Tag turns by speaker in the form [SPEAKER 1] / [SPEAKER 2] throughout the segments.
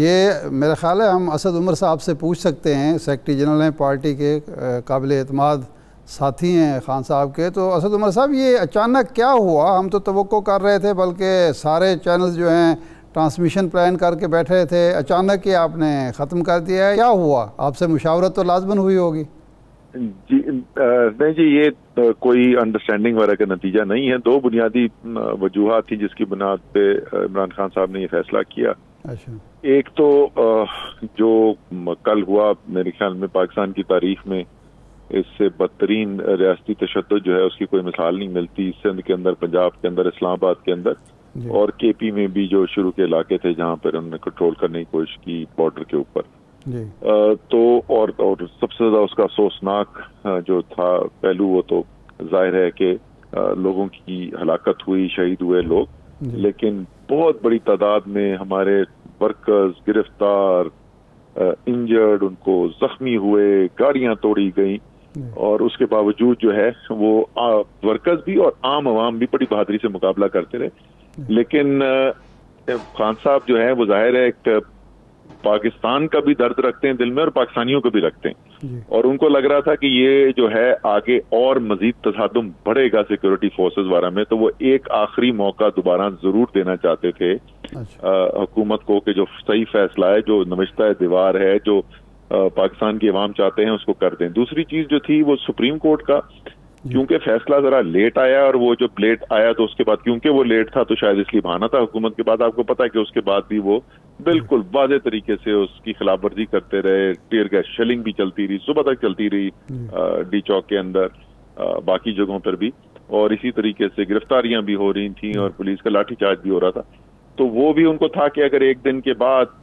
[SPEAKER 1] ये मेरा ख्याल है हम असद उमर साहब से पूछ सकते हैं सेक्रटरी जनरल हैं पार्टी के काबिल अतमाद साथी हैं खान साहब के। तो असद उमर साहब ये अचानक क्या हुआ? हम तो तो कर रहे थे बल्कि सारे चैनल्स जो हैं ट्रांसमिशन प्लान करके बैठे थे। अचानक ही आपने ख़त्म कर दिया है। क्या हुआ? आपसे मुशावरत तो लाजमन हुई होगी।
[SPEAKER 2] जी नहीं जी ये तो कोई अंडरस्टैंडिंग वगैरह का नतीजा नहीं है। दो बुनियादी वजूहत थी जिसकी बुनियाद पे इमरान खान साहब ने ये फैसला किया। अच्छा। एक तो जो कल हुआ मेरे ख्याल में पाकिस्तान की तारीख में इससे बदतरीन रियासती तशद जो है उसकी कोई मिसाल नहीं मिलती सिंध के अंदर पंजाब के अंदर इस्लामाबाद के अंदर। और के पी में भी जो शुरू के इलाके थे जहाँ पर उन्होंने कंट्रोल करने की कोशिश की बॉर्डर के ऊपर। तो और और सबसे ज़्यादा उसका अफसोसनाक जो था पहलू वो तो ज़ाहिर है कि लोगों की हलाकत हुई शहीद हुए लोग। लेकिन बहुत बड़ी तादाद में हमारे वर्कर्स गिरफ़्तार इंजर्ड उनको जख्मी हुए गाड़ियाँ तोड़ी गई। और उसके बावजूद जो है वो वर्कर्स भी और आम आवाम भी बड़ी बहादुरी से मुकाबला करते रहे। लेकिन खान साहब जो है वो ज़ाहिर है एक पाकिस्तान का भी दर्द रखते हैं दिल में और पाकिस्तानियों को भी रखते हैं। और उनको लग रहा था कि ये जो है आगे और मजीद तसादम बढ़ेगा सिक्योरिटी फोर्सेज वाला में तो वो एक आखिरी मौका दोबारा ज़रूर देना चाहते थे। हुकूमत को कि जो सही फैसला है जो नविश्ता है दीवार है जो पाकिस्तान की अवाम चाहते हैं उसको कर दें। दूसरी चीज़ जो थी वो सुप्रीम कोर्ट का क्योंकि फैसला जरा लेट आया और वो जो लेट आया तो उसके बाद क्योंकि वो लेट था तो शायद इसलिए बहाना था हुकूमत के बाद। आपको पता है कि उसके बाद भी वो बिल्कुल वाजे तरीके से उसकी खिलाफ वर्जी करते रहे। टीयर गैस शेलिंग भी चलती रही सुबह तक चलती रही डी चौक के अंदर बाकी जगहों पर भी। और इसी तरीके से गिरफ्तारियाँ भी हो रही थी और पुलिस का लाठीचार्ज भी हो रहा था। तो वो भी उनको था कि अगर एक दिन के बाद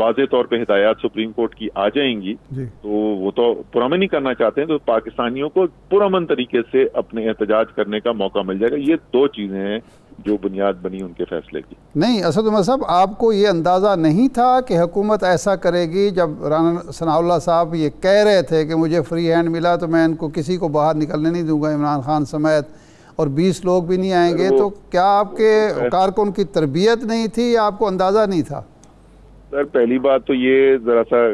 [SPEAKER 2] वाज तौर पे हिदायत सुप्रीम कोर्ट की आ जाएँगी तो वो तो पुरमन ही करना चाहते हैं तो पाकिस्तानियों को पुरमन तरीके से अपने एहतजाज करने का मौका मिल जाएगा। ये दो चीज़ें हैं जो बुनियाद बनी उनके फैसले की।
[SPEAKER 1] नहीं असद उमर साहब आपको ये अंदाज़ा नहीं था कि हुकूमत ऐसा करेगी जब राना सनाउल्ला साहब ये कह रहे थे कि मुझे फ्री हैंड मिला तो मैं इनको किसी को बाहर निकलने नहीं दूँगा इमरान खान समेत और 20 लोग भी नहीं आएँगे तो क्या आपके कारकुन की तरबियत नहीं थी या आपको अंदाज़ा नहीं था?
[SPEAKER 2] सर पहली बात तो ये ज़रा सा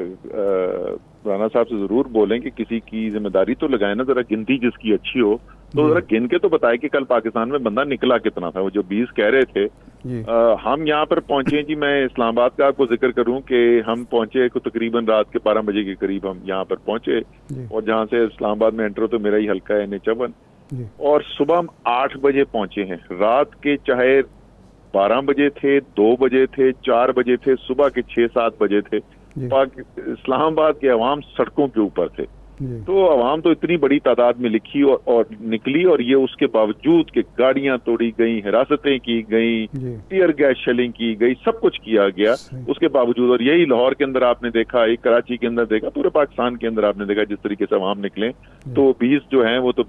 [SPEAKER 2] राना साहब से ज़रूर बोलें कि किसी की ज़िम्मेदारी तो लगाए ना ज़रा गिनती जिसकी अच्छी हो। तो जरा गिन के तो बताए कि कल पाकिस्तान में बंदा निकला कितना था वो जो बीस कह रहे थे। आ, हम यहाँ पर पहुँचे जी मैं इस्लामाबाद का आपको ज़िक्र करूँ कि हम पहुँचे को तकरीबन रात के बारह बजे के करीब हम यहाँ पर पहुँचे। और जहाँ से इस्लामाबाद में एंटर हो तो मेरा ही हल्का है एन चवन और सुबह हम आठ बजे पहुँचे हैं। रात के चाहे बारह बजे थे दो बजे थे चार बजे थे सुबह के छह सात बजे थे। इस्लामाबाद के अवाम सड़कों के ऊपर थे। तो अवाम तो इतनी बड़ी तादाद में लिखी और, और निकली और ये उसके बावजूद कि गाड़ियाँ तोड़ी गई हिरासतें की गई टीयर गैस शेलिंग की गई सब कुछ किया गया। उसके बावजूद और यही लाहौर के अंदर आपने देखा एक कराची के अंदर देखा पूरे पाकिस्तान के अंदर आपने देखा जिस तरीके से अवाम निकले। तो बीस जो है वो तो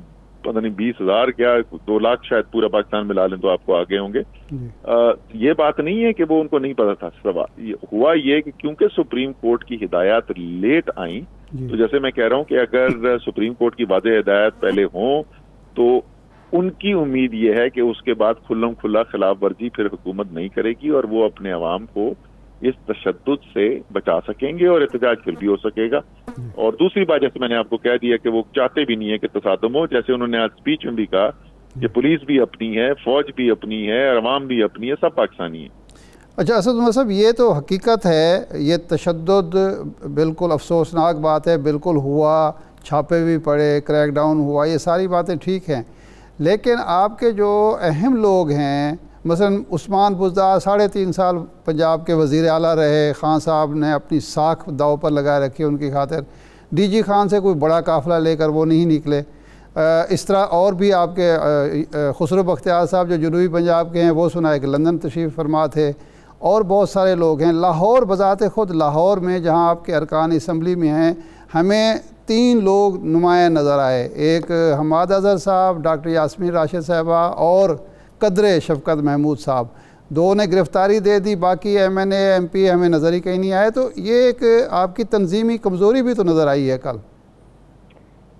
[SPEAKER 2] पता नहीं बीस हज़ार क्या दो लाख शायद पूरा पाकिस्तान में ला लें तो आपको आगे होंगे। आ, ये बात नहीं है कि वो उनको नहीं पता था सवाल हुआ ये कि क्योंकि सुप्रीम कोर्ट की हिदायत लेट आई तो जैसे मैं कह रहा हूँ कि अगर सुप्रीम कोर्ट की वादे हिदायत पहले हों तो उनकी उम्मीद ये है कि उसके बाद खुल्लम खुल्ला खिलाफ वर्जी फिर हुकूमत नहीं करेगी और वो अपने आवाम को इस तशद से बचा सकेंगे और एहतजाज फिर भी हो सकेगा। और दूसरी बात, जैसे मैंने आपको कह दिया कि वो चाहते भी नहीं है कि तसादम हो, जैसे उन्होंने आज स्पीच में भी कहा कि पुलिस भी अपनी है, फौज भी अपनी है अवाम भी अपनी है, सब पाकिस्तानी है।
[SPEAKER 1] अच्छा असद उमर साहब ये तो हकीकत है, ये तशद बिल्कुल अफसोसनाक बात है, बिल्कुल हुआ, छापे भी पड़े, क्रैकडाउन हुआ, ये सारी बातें ठीक हैं। लेकिन आपके जो अहम लोग हैं मसलन उस्मान बुजदार साढ़े तीन साल पंजाब के वज़ी अला रहे, ख़ान साहब ने अपनी साख दाव पर लगा रखी उनकी खातिर। डी जी खान से कोई बड़ा काफ़िला लेकर वो नहीं निकले। इस तरह और भी आपके खुसरो बख्तियार साहब जो जनूबी पंजाब के हैं, वो सुना है कि लंदन तशरीफ़ फरमा थे। और बहुत सारे लोग हैं, लाहौर बजात ख़ुद लाहौर में, जहाँ आपके अरकान इसम्बली में हैं, हमें तीन लोग नुमाया नज़र आए। एक हमाद अजहर साहब, डॉक्टर यासमीन राशिद साहबा और कदर शफकत महमूद साहब। दो ने गिरफ़्तारी दे दी बाकी एम एन एम पी हमें नज़र ही कहीं नहीं आए। तो ये एक आपकी तनजीमी कमज़ोरी भी तो नज़र आई है कल।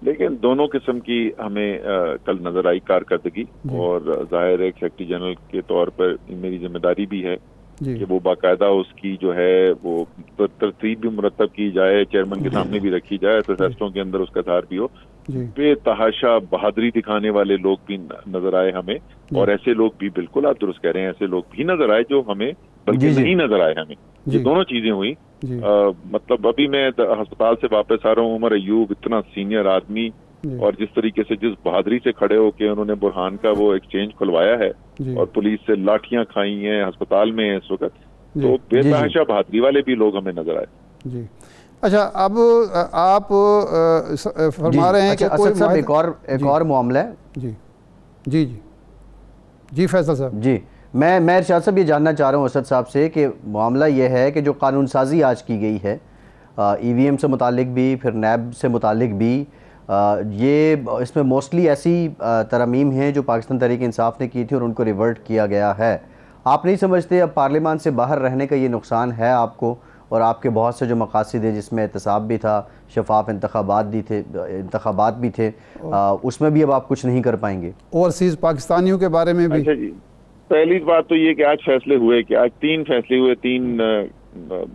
[SPEAKER 2] लेकिन दोनों किस्म की हमें आ, कल नज़र आई कारकर्दगी और ज़ाहिर है सेक्रेटरी जनरल के तौर पर मेरी ज़िम्मेदारी भी है कि वो बाकायदा उसकी जो है वो तरतीब भी मुरतब की जाए चेयरमैन के सामने भी रखी जाए तो फैसलों के अंदर उसका धार भी हो। बेतहाशा बहादुरी दिखाने वाले लोग भी नज़र आए हमें और ऐसे लोग भी बिल्कुल आप दुरुस्त कह रहे हैं ऐसे लोग भी नज़र आए जो हमें बल्कि नहीं नज़र आए हमें। ये दोनों चीज़ें हुई। आ, मतलब अभी मैं अस्पताल से वापस आ रहा हूँ उमर अयूब इतना सीनियर आदमी और जिस तरीके से जिस बहादुरी से खड़े होके उन्होंने बुरहान का वो एक्सचेंज खुलवाया है और पुलिस से लाठियाँ खाई हैं अस्पताल में इस वक्त। तो बेतहाशा बहादुरी वाले भी लोग हमें नज़र आए।
[SPEAKER 1] जी। अच्छा अब आप फरमा रहे हैं
[SPEAKER 3] अच्छा, कि कोई साहब एक और एक और मामला है।
[SPEAKER 1] जी। जी जी। जी फैसल साहब।
[SPEAKER 3] जी। मैं मैं इरशाद साहब ये जानना चाह रहा हूँ असद साहब से कि मामला ये है कि जो कानून साजी आज की गई है ई वी एम से मुतालिक भी फिर नैब से मुतालिक भी ये इसमें मोस्टली ऐसी तरमीम हैं जो पाकिस्तान तरीके इंसाफ ने की थी और उनको रिवर्ट किया गया है। आप नहीं समझते अब पार्लियामान से बाहर रहने का ये नुकसान है आपको और आपके बहुत से जो मकासद है जिसमें एहतसाब भी था शफाफ इंतबात भी थे इंतबात भी थे आ, उसमें भी अब आप कुछ नहीं कर पाएँगे।
[SPEAKER 1] ओवरसीज़ पाकिस्तानियों के बारे में भी। अच्छा जी
[SPEAKER 2] पहली बात तो ये कि आज फैसले हुए कि आज तीन फैसले हुए तीन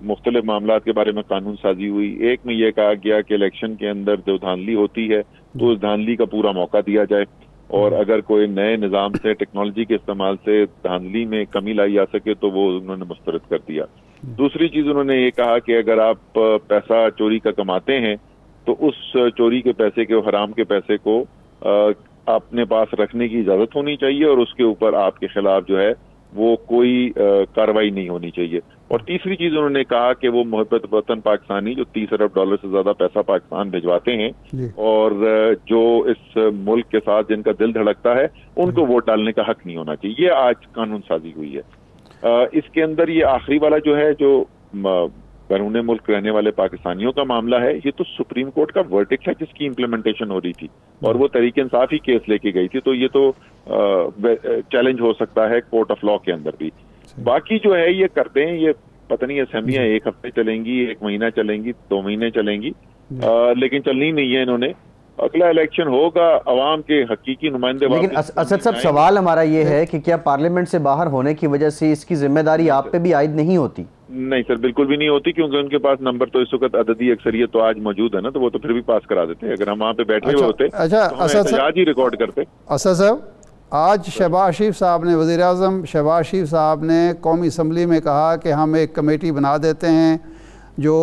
[SPEAKER 2] मुख्तलिफ़ मामला के बारे में कानून साजी हुई। एक में यह कहा गया कि इलेक्शन के अंदर जो धांधली होती है तो उस धांधली का पूरा मौका दिया जाए। और अगर कोई नए निज़ाम से, टेक्नोलॉजी के इस्तेमाल से धांधली में कमी लाई जा सके तो वो उन्होंने मुस्तरद कर दिया। दूसरी चीज़ उन्होंने ये कहा कि अगर आप पैसा चोरी का कमाते हैं तो उस चोरी के पैसे के, हराम के पैसे को अपने पास रखने की इजाज़त होनी चाहिए और उसके ऊपर आपके खिलाफ जो है, वो कोई कार्रवाई नहीं होनी चाहिए। और तीसरी चीज़ उन्होंने कहा कि वो मोहब्बत वतन पाकिस्तानी जो तीस अरब डॉलर से ज़्यादा पैसा पाकिस्तान भिजवाते हैं और जो इस मुल्क के साथ जिनका दिल धड़कता है उनको वोट डालने का हक नहीं होना चाहिए। ये आज कानून साजी हुई है। इसके अंदर ये आखिरी वाला जो है जो बैरून मुल्क रहने वाले पाकिस्तानियों का मामला है ये तो सुप्रीम कोर्ट का वर्टिक है जिसकी इम्प्लीमेंटेशन हो रही थी और वो तरीके इंसाफ ही केस लेके गई थी तो ये तो चैलेंज हो सकता है कोर्ट ऑफ़ लॉ के अंदर भी। बाकी जो है ये करते हैं ये पता नहीं असम्बलियाँ एक हफ़्ते चलेंगी एक महीना चलेंगी दो महीने चलेंगी। आ, लेकिन चलनी नहीं है इन्होंने। अगला इलेक्शन होगा अवाम के हकीकी नुमाइंदे
[SPEAKER 3] लेकिन असद साहब सवाल हमारा ये है कि क्या पार्लियामेंट से बाहर होने की वजह से इसकी ज़िम्मेदारी आप पे भी आयद नहीं होती?
[SPEAKER 2] नहीं सर बिल्कुल भी नहीं होती क्योंकि उनके पास नंबर तो इस वक्त अददी अक्सरियत तो आज मौजूद है ना तो वो तो फिर भी पास करा देते अगर हम वहाँ पे बैठे हुए अच्छा, होते
[SPEAKER 1] अच्छा
[SPEAKER 2] तो आज ही रिकॉर्ड करते।
[SPEAKER 1] असद साहब आज शहबाज शरीफ साहब ने वज़ी अजम शहबाज शरीफ साहब ने कौमी इसम्बली में कहा कि हम एक कमेटी बना देते हैं जो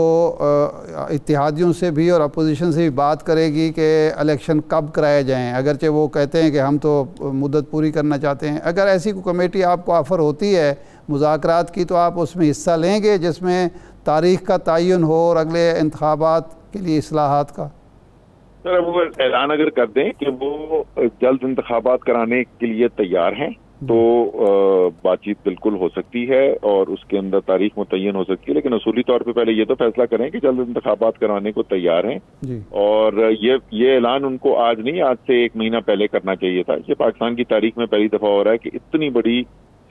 [SPEAKER 1] इतिहादियों से भी और अपोजिशन से भी बात करेगी कि इलेक्शन कब कराए जाएँ। अगरचे वो कहते हैं कि हम तो मुद्दत पूरी करना चाहते हैं। अगर ऐसी कोई कमेटी आपको ऑफ़र होती है, मुजाकरात की तो आप उसमें हिस्सा लेंगे जिसमें तारीख का तयन हो और अगले इंतबात के लिए असलाहत का।
[SPEAKER 2] सर वो ऐलान अगर कर दें कि वो जल्द इंतबात कराने के लिए तैयार हैं तो बातचीत बिल्कुल हो सकती है और उसके अंदर तारीख मुतन हो सकती है लेकिन असूली तौर पे पहले ये तो फैसला करें कि जल्द इंतबात कराने को तैयार हैं। और ये ये ऐलान उनको आज नहीं आज से एक महीना पहले करना चाहिए था। ये पाकिस्तान की तारीख में पहली दफ़ा हो रहा है कि इतनी बड़ी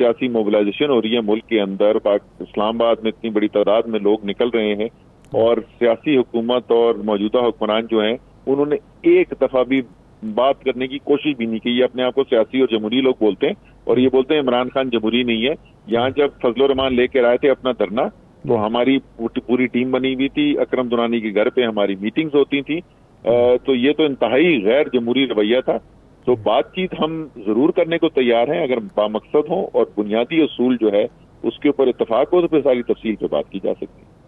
[SPEAKER 2] सियासी मोबिलाइजेशन हो रही है मुल्क के अंदर इस्लामाबाद में इतनी बड़ी तादाद में लोग निकल रहे हैं और सियासी हुकूमत और मौजूदा हुक्मरान जो हैं उन्होंने एक दफ़ा भी बात करने की कोशिश भी नहीं की। ये अपने आप को सियासी और जमहूरी लोग बोलते हैं और ये बोलते हैं, इमरान खान जमहूरी नहीं है। यहाँ जब फजल रहमान लेकर आए थे अपना धरना तो हमारी पूरी टीम बनी हुई थी। अक्रम दुरानी के घर पे हमारी मीटिंग्स होती थी। तो ये तो इंतहाई गैर जमहूरी रवैया था। तो बातचीत हम ज़रूर करने को तैयार हैं, अगर बामकसद हो और बुनियादी असूल जो है, उसके ऊपर इतफाक हो तो फिर सारी तफसील पे बात की जा सकती है।